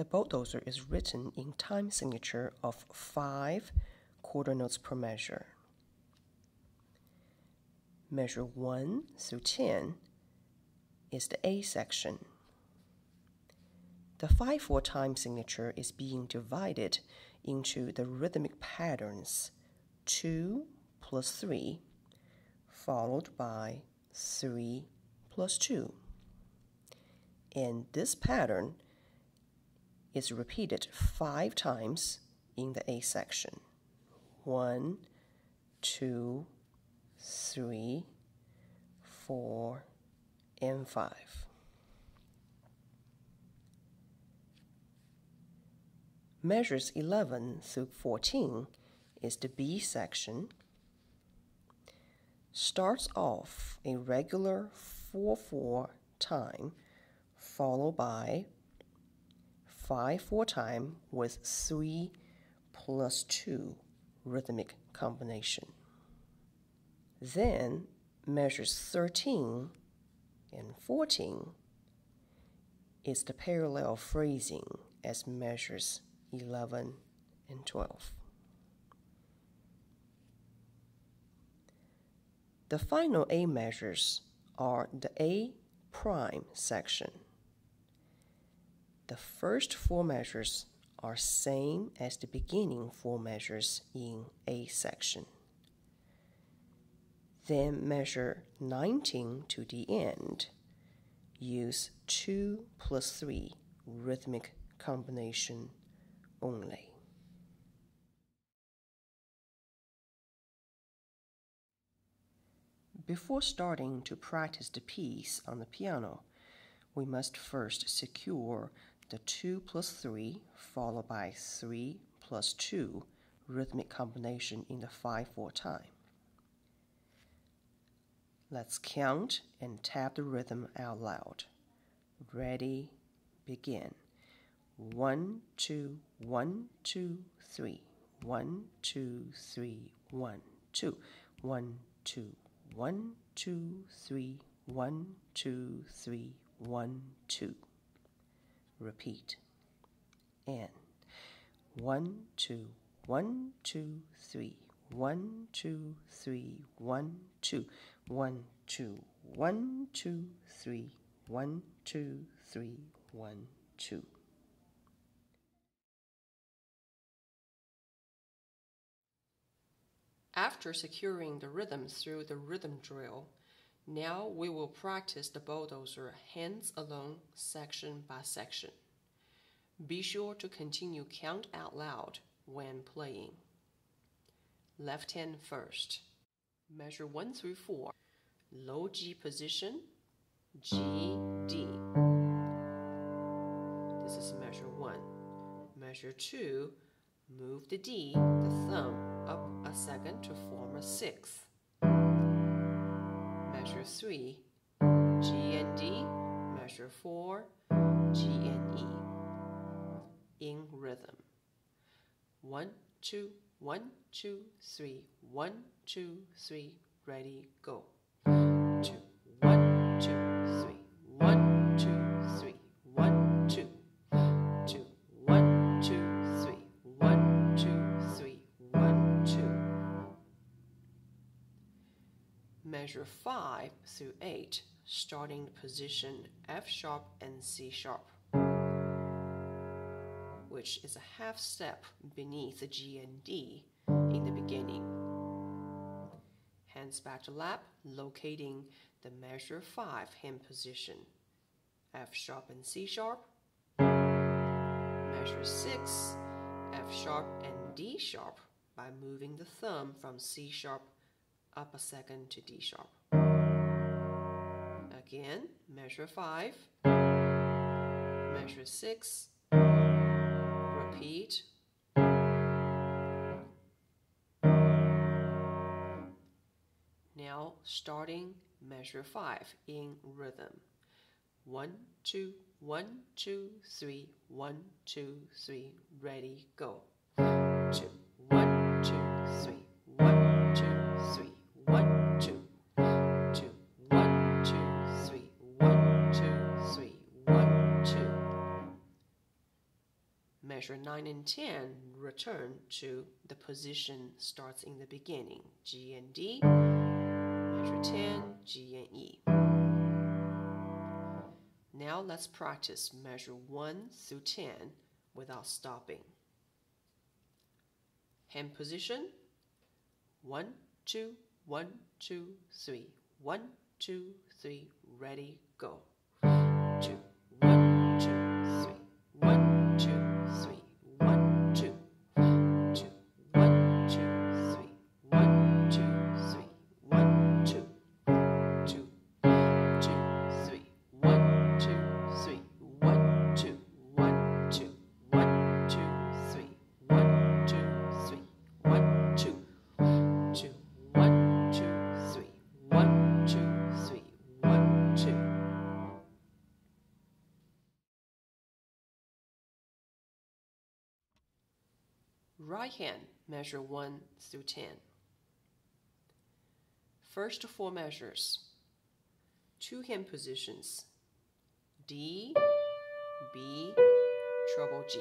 The bulldozer is written in time signature of 5 quarter notes per measure. Measure 1 through 10 is the A section. The 5-4 time signature is being divided into the rhythmic patterns 2 plus 3, followed by 3 plus 2. And this pattern is repeated five times in the A section. One, two, three, four, and five. Measures 11 through 14 is the B section. Starts off a regular 4 4 time, followed by 5 4 time with 3 plus 2 rhythmic combination. Then measures 13 and 14 is the parallel phrasing as measures 11, and 12. The final A measures are the A prime section. The first four measures are same as the beginning four measures in A section. Then measure 19 to the end. Use 2 plus 3 rhythmic combination only. Before starting to practice the piece on the piano, we must first secure the 2 plus 3 followed by 3 plus 2 rhythmic combination in the 5-4 time. Let's count and tap the rhythm out loud. Ready, begin. One, two, one, two, three. One, two, three, one, two. One, two, one, two, three. One, two, three, one, two. Repeat. And one, two, one, two, three. One, two, three, one, two. One, two, one, two, three. One, two, three, one, two. After securing the rhythm through the rhythm drill, now we will practice the bulldozer hands alone section by section. Be sure to continue count out loud when playing. Left hand first. Measure 1 through 4. Low G position, G, D. This is measure 1. Measure 2, Move the D, the thumb, up a second to form a sixth. Measure 3, G and D. Measure 4, G and E. In rhythm. One, two, one, two, three, one, two, three, ready, go. Two, one, two, measure 5 through 8, starting position F sharp and C sharp, which is a half step beneath the G and D in the beginning. Hands back to lap, locating the measure 5 hand position. F sharp and C sharp. Measure 6, F sharp and D sharp by moving the thumb from C sharp up a second to D sharp. Again, measure 5, measure 6, repeat. Now starting measure 5 in rhythm. One, two, one, two, three, one, two, three, ready, go. Two. Measure 9 and 10, return to the position starts in the beginning. G and D. Measure 10, G and E. Now let's practice measure 1 through 10 without stopping. Hand position. 1, 2, 1, 2, 3. 1, 2, 3. Ready, go. Right hand, measure 1 through 10. First four measures. Two hand positions. D, B, treble G.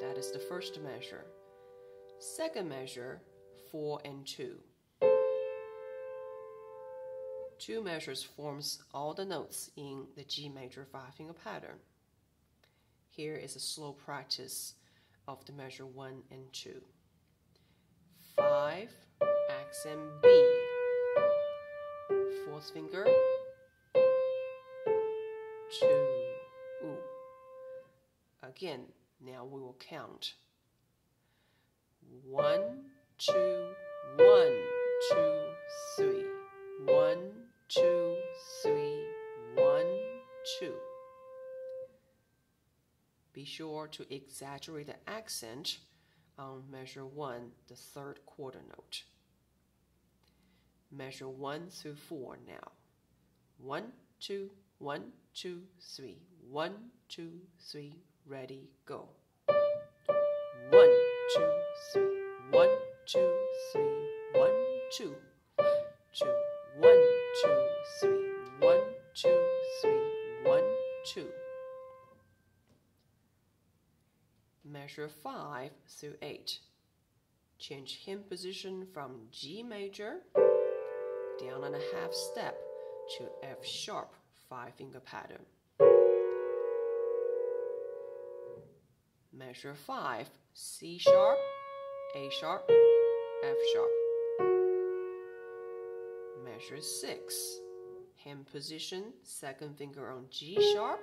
That is the first measure. Second measure, 4 and 2. Two measures forms all the notes in the G major five finger pattern. Here is a slow practice of the measure 1 and 2. 5, accent B. Fourth finger, 2, ooh. Again, now we will count. 1, 2, 1, 2, 3. Sure to exaggerate the accent on measure 1, the third quarter note. Measure 1 through 4 now. 1, 2, 1, 2, 3. 1, 2, 3. Ready, go. 1, 2, 3. 1, 2, 3. 1, 2. 2. 1, 2, 3. 1, 2, 3. 1, 2. Measure 5 through 8. Change hand position from G major down and a half step to F sharp 5 finger pattern. Measure 5 C sharp, A sharp, F sharp. Measure 6 hand position, second finger on G sharp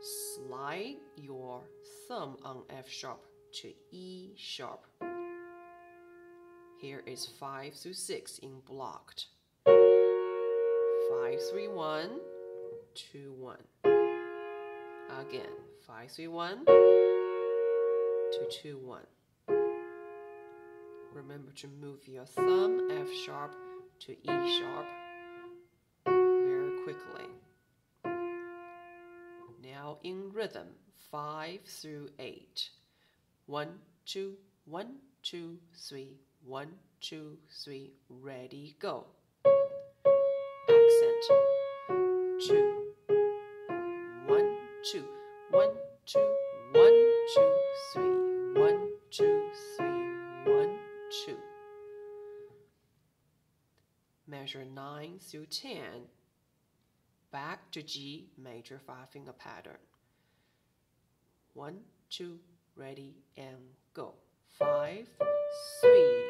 slide your thumb on F sharp to E sharp. Here is 5 through 6 in blocked. 5, 3, 1, 2, 1. Again, 5, 3, 1, 2, 2, 1. Remember to move your thumb F sharp to E sharp very quickly now in rhythm, five through eight. One, two, one, two, three, one, two, three, ready, go. Accent. Two. One, two, one, two, one, two, three, one, two, three, one, two. Measure nine through ten back to G major five finger pattern. One, two, ready, and go. Five, three,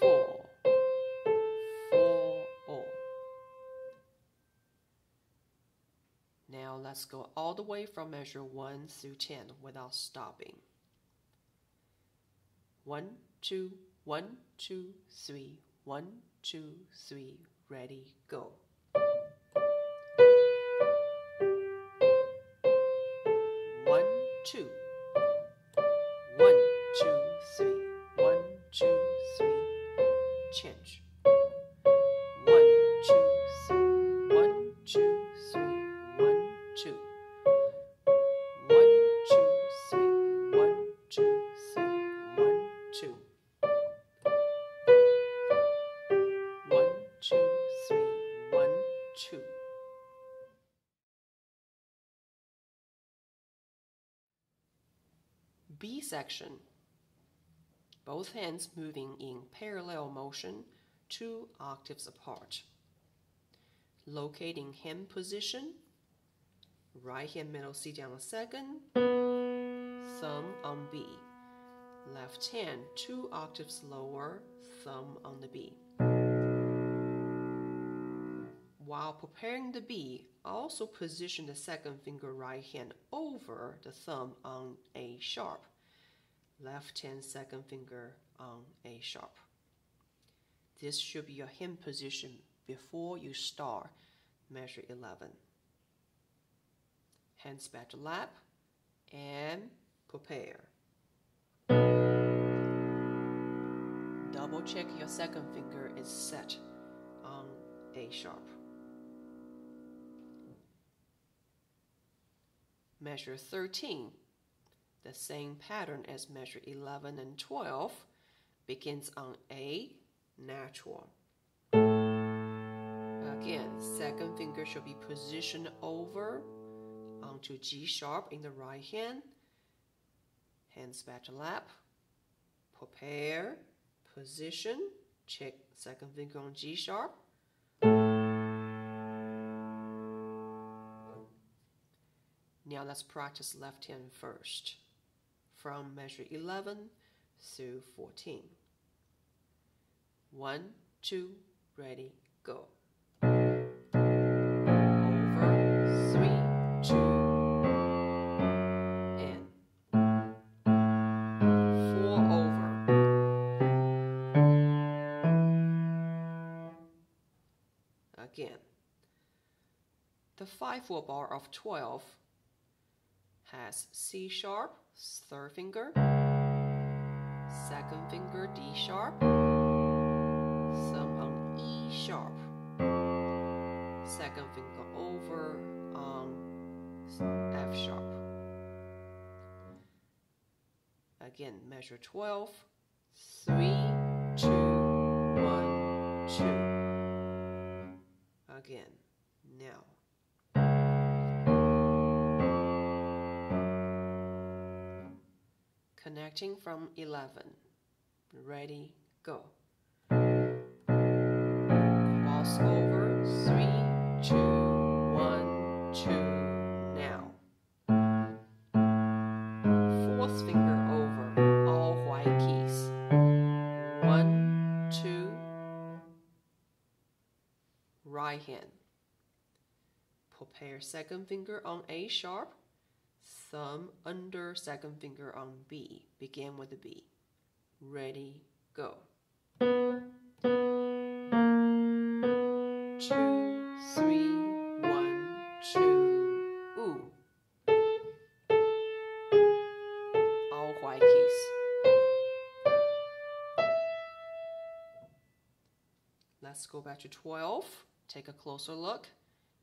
four, four, all. Now let's go all the way from measure 1 through 10 without stopping. One, two, one, two, three, one, two, three, ready, go. 2. Section. Both hands moving in parallel motion, two octaves apart. Locating hand position, right hand middle C down a second, thumb on B. Left hand two octaves lower, thumb on the B. While preparing the B, also position the second finger right hand over the thumb on A sharp. Left hand second finger on A sharp. This should be your hand position before you start measure 11. Hands back to lap and prepare. Double check your second finger is set on A sharp. Measure 13. The same pattern as measure 11 and 12 begins on A natural. Again, second finger should be positioned over onto G sharp in the right hand. Hands back to lap. Prepare, position, check second finger on G sharp. Now let's practice left hand first, from measure 11 through 14. One, two, ready, go. Over, three, two, and four over. Again. The 5-4 bar of 12 has C sharp, third finger, second finger D sharp, thumb on E sharp, second finger over on F sharp. Again, measure 12, 3, 2, 1, 2. Again, now. Connecting from 11. Ready, go. Cross over, 3, 2, 1, 2, now. Fourth finger over, all white keys. 1, 2, right hand. Prepare second finger on A sharp thumb under second finger on B. Begin with the B. Ready, go. Two, three, one, two, ooh. All white keys. Let's go back to 12. Take a closer look.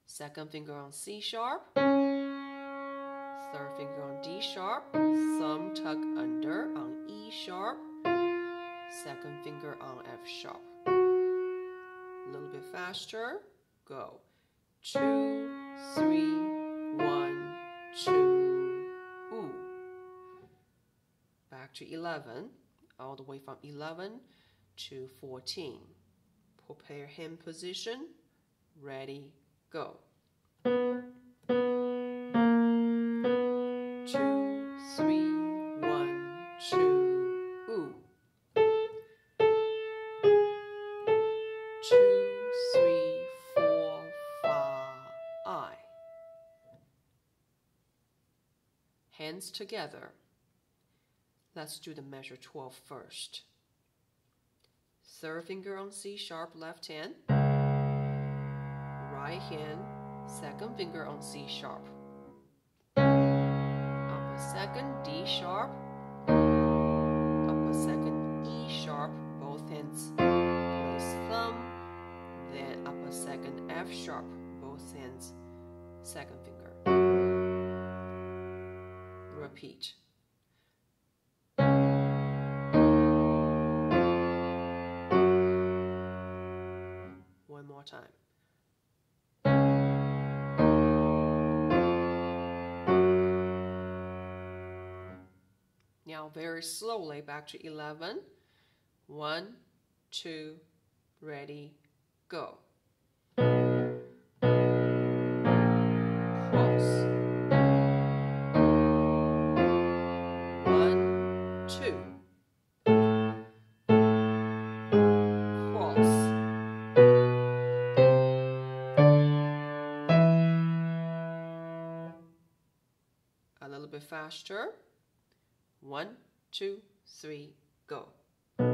Second finger on C sharp third finger on D sharp, thumb tuck under on E sharp, second finger on F sharp. A little bit faster, go. Two, three, one, two, ooh. Back to 11, all the way from 11 to 14. Prepare hand position, ready, go. Hands together. Let's do the measure 12 first. Third finger on C sharp, left hand. Right hand, second finger on C sharp second D sharp, upper second E sharp, both hands place thumb, then upper second F sharp, both hands second finger. Repeat. One more time. Now, very slowly, back to 11. One, two, ready, go. Faster. One, two, three, go. And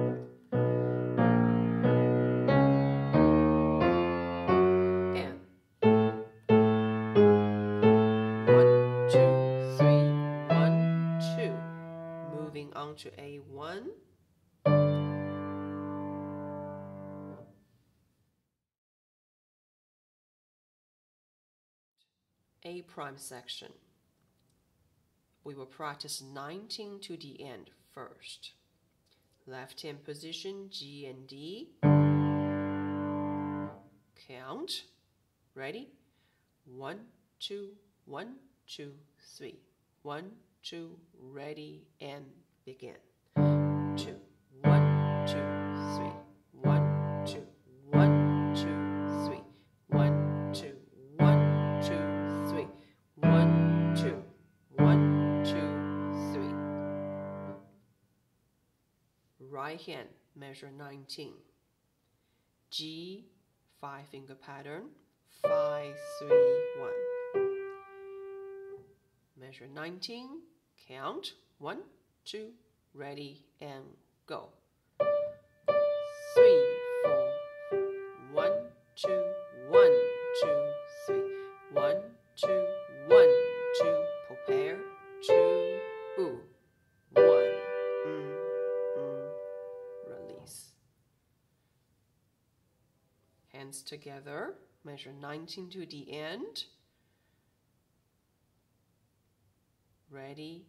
one, two, three, one, two. Moving on to A1. A prime section. We will practice 19 to the end first. Left hand position G and D. Count. Ready? One, two, one, two, three. One, two, ready, and begin. Two, one, two, Right hand measure 19. G, five finger pattern. Five, three, one. Measure 19. Count. One, two, ready, and go. Together. Measure 19 to the end. Ready,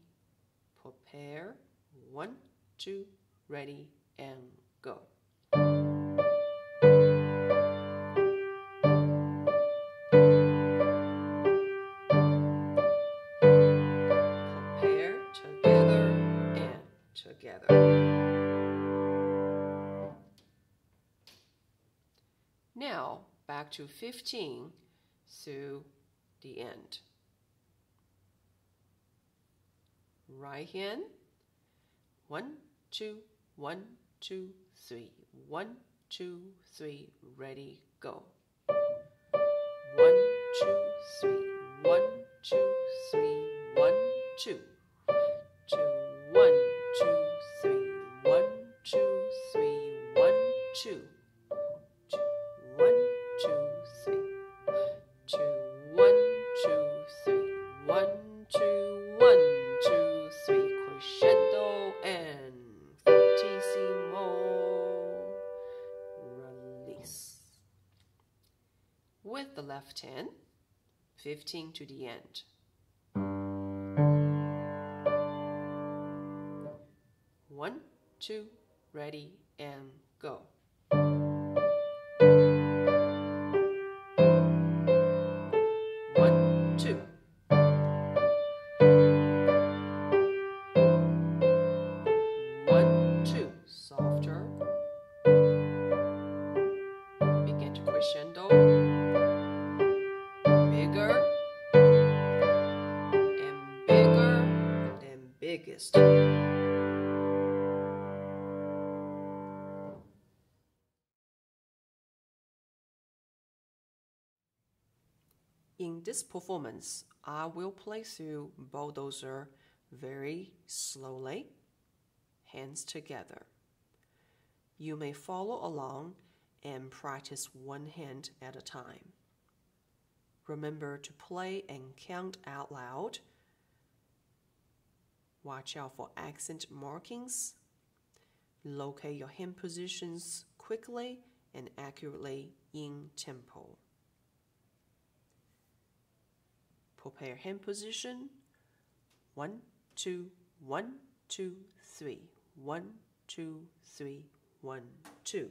prepare. One, two, ready, and go. To 15 through the end. Right hand. One, two, one, two, three. One, two, three. Ready, go. One, two, three. One, two, three. One, two. Two, one, 15 to the end. One, two, ready, and go. This performance, I will play through bulldozer very slowly, hands together. You may follow along and practice one hand at a time. Remember to play and count out loud. Watch out for accent markings. Locate your hand positions quickly and accurately in tempo. Prepare hand position. One, two, one, two, three. One, two, three, one, two.